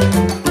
Música